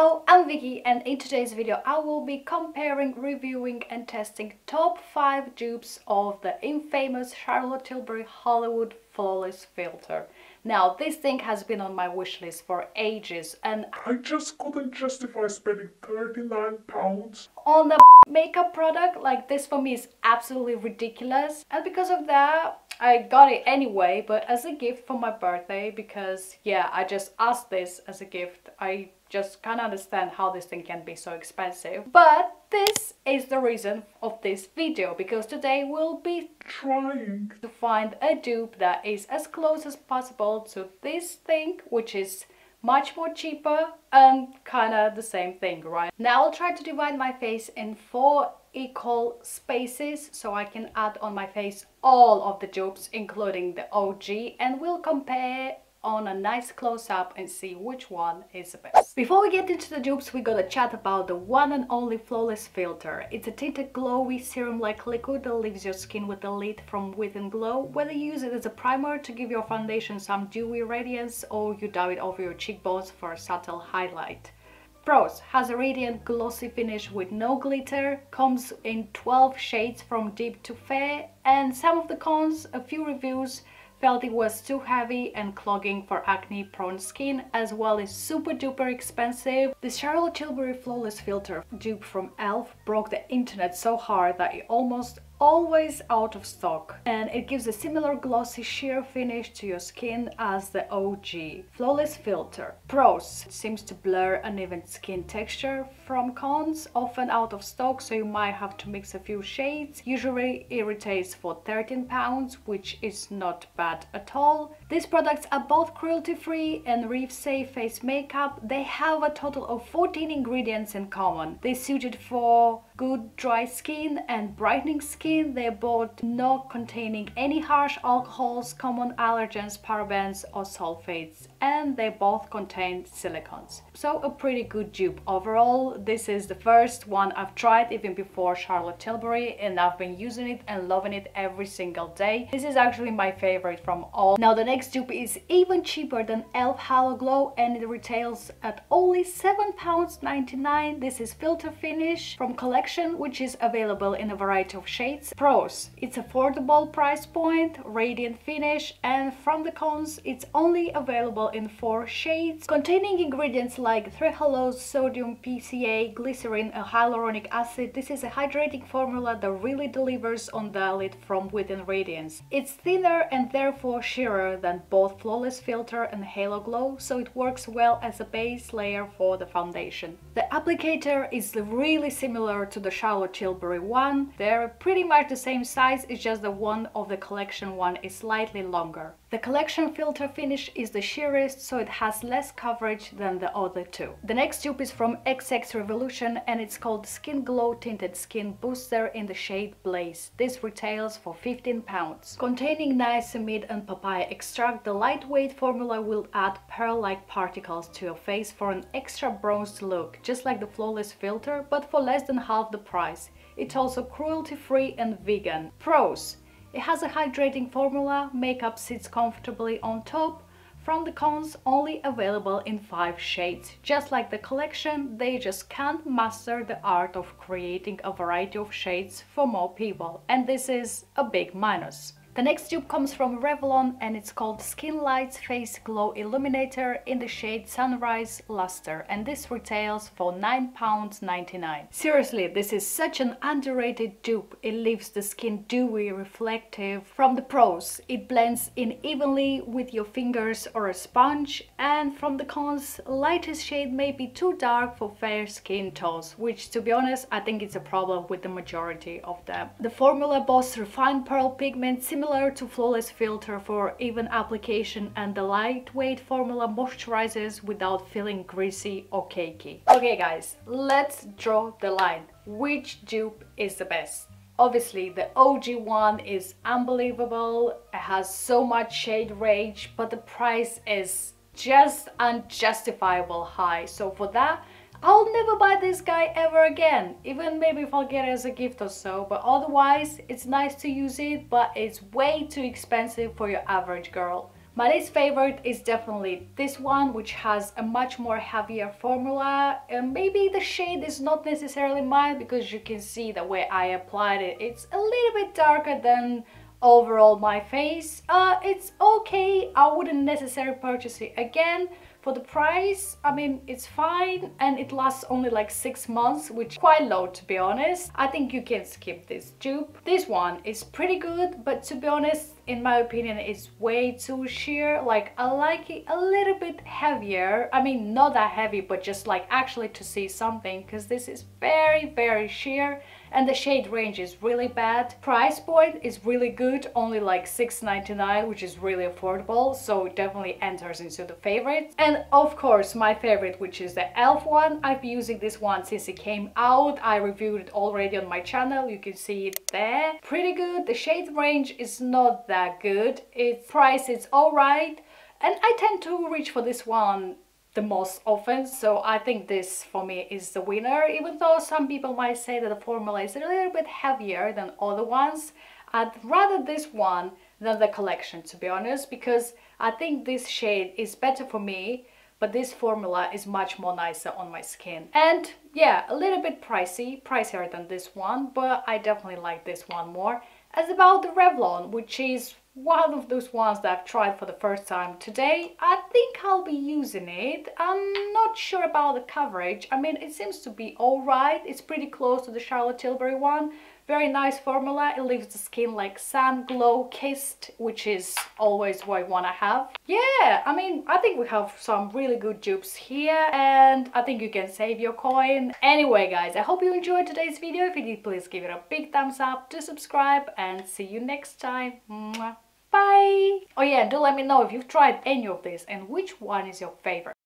Hello, I'm Vicky and in today's video I will be comparing, reviewing and testing top 5 dupes of the infamous Charlotte Tilbury Hollywood Flawless Filter. Now this thing has been on my wish list for ages and I just couldn't justify spending 39 pounds on the makeup product like this for me is absolutely ridiculous and because of that I got it anyway, but as a gift for my birthday because yeah, I just asked this as a gift. I just can't understand how this thing can be so expensive. But this is the reason of this video because today we'll be trying to find a dupe that is as close as possible to this thing, which is much more cheaper and kind of the same thing, right? Now I'll try to divide my face in four equal spaces so I can add on my face all of the dupes including the OG and we'll compare on a nice close-up and see which one is the best. Before we get into the dupes, we gotta chat about the one and only Flawless Filter. It's a tinted glowy serum-like liquid that leaves your skin with a lit from within glow, whether you use it as a primer to give your foundation some dewy radiance or you dab it over your cheekbones for a subtle highlight. Pros has a radiant glossy finish with no glitter, comes in 12 shades from deep to fair and some of the cons, a few reviews felt it was too heavy and clogging for acne prone skin as well as super duper expensive. The Charlotte Tilbury Flawless Filter dupe from e.l.f. broke the internet so hard that it almost always out of stock and it gives a similar glossy sheer finish to your skin as the OG. Flawless filter. Pros. It seems to blur uneven skin texture from cons, often out of stock so you might have to mix a few shades. Usually it retails for 13 pounds which is not bad at all. These products are both cruelty free and reef safe face makeup. They have a total of 14 ingredients in common. They suited for good dry skin and brightening skin. They're both not containing any harsh alcohols, common allergens, parabens or sulfates and they both contain silicones. So a pretty good dupe overall. This is the first one I've tried even before Charlotte Tilbury and I've been using it and loving it every single day. This is actually my favorite from all. Now the next dupe is even cheaper than e.l.f. Halo Glow and it retails at only £7.99. This is Filter Finish from Collection which is available in a variety of shades. Pros, it's affordable price point, radiant finish and from the cons it's only available in four shades, containing ingredients like trehalose, sodium, PCA, glycerin, and hyaluronic acid. This is a hydrating formula that really delivers on the lit from within radiance. It's thinner and therefore sheerer than both Flawless Filter and Halo Glow, so it works well as a base layer for the foundation. The applicator is really similar to the Charlotte Tilbury one. They're pretty much the same size, it's just the one of the collection one is slightly longer. The collection filter finish is the sheerest, so it has less coverage than the other two. The next tube is from XX Revolution and it's called Skin Glow Tinted Skin Booster in the shade Blaze. This retails for 15 pounds. Containing niacinamide and papaya extract, the lightweight formula will add pearl-like particles to your face for an extra bronzed look, just like the Flawless filter, but for less than half the price. It's also cruelty-free and vegan. Pros it has a hydrating formula, makeup sits comfortably on top, from the cons only available in 5 shades. Just like the collection, they just can't master the art of creating a variety of shades for more people and this is a big minus. The next tube comes from Revlon and it's called Skin Lights Face Glow Illuminator in the shade Sunrise Luster and this retails for £9.99. Seriously, this is such an underrated dupe. It leaves the skin dewy, reflective. From the pros, it blends in evenly with your fingers or a sponge and from the cons, lightest shade may be too dark for fair skin tones, which to be honest, I think it's a problem with the majority of them. The formula boasts refined pearl pigment similar similar to Flawless Filter for even application and the lightweight formula moisturizes without feeling greasy or cakey. Okay guys, let's draw the line. Which dupe is the best? Obviously the OG one is unbelievable, it has so much shade range, but the price is just unjustifiable high. So for that, I'll never buy this guy ever again, even maybe if I'll get it as a gift or so, but otherwise it's nice to use it, but it's way too expensive for your average girl. My least favorite is definitely this one, which has a much more heavier formula. And maybe the shade is not necessarily mine because you can see the way I applied it. It's a little bit darker than overall my face. Uh, it's okay. I wouldn't necessarily purchase it again for the price, I mean, it's fine and it lasts only like six months, which quite low to be honest. I think you can skip this dupe. This one is pretty good, but to be honest, in my opinion, is way too sheer. Like, I like it a little bit heavier. I mean, not that heavy, but just like actually to see something, because this is very, very sheer and the shade range is really bad. Price point is really good, only like $6.99, which is really affordable, so it definitely enters into the favorites. And of course, my favorite, which is the e.l.f. one. I've been using this one since it came out. I reviewed it already on my channel, you can see it there. Pretty good. The shade range is not that good. Its price is alright. And I tend to reach for this one the most often so I think this for me is the winner even though some people might say that the formula is a little bit heavier than other ones I'd rather this one than the collection to be honest because I think this shade is better for me but this formula is much more nicer on my skin and yeah a little bit pricey pricier than this one but I definitely like this one more as about the Revlon which is one of those ones that I've tried for the first time today. I think I'll be using it. I'm not sure about the coverage. I mean, it seems to be alright. It's pretty close to the Charlotte Tilbury one. Very nice formula. It leaves the skin like sun glow kissed, which is always what I want to have. Yeah, I mean, I think we have some really good dupes here and I think you can save your coin. Anyway, guys, I hope you enjoyed today's video. If you did, please give it a big thumbs up, to subscribe and see you next time. Bye! Oh yeah, do let me know if you've tried any of these and which one is your favorite.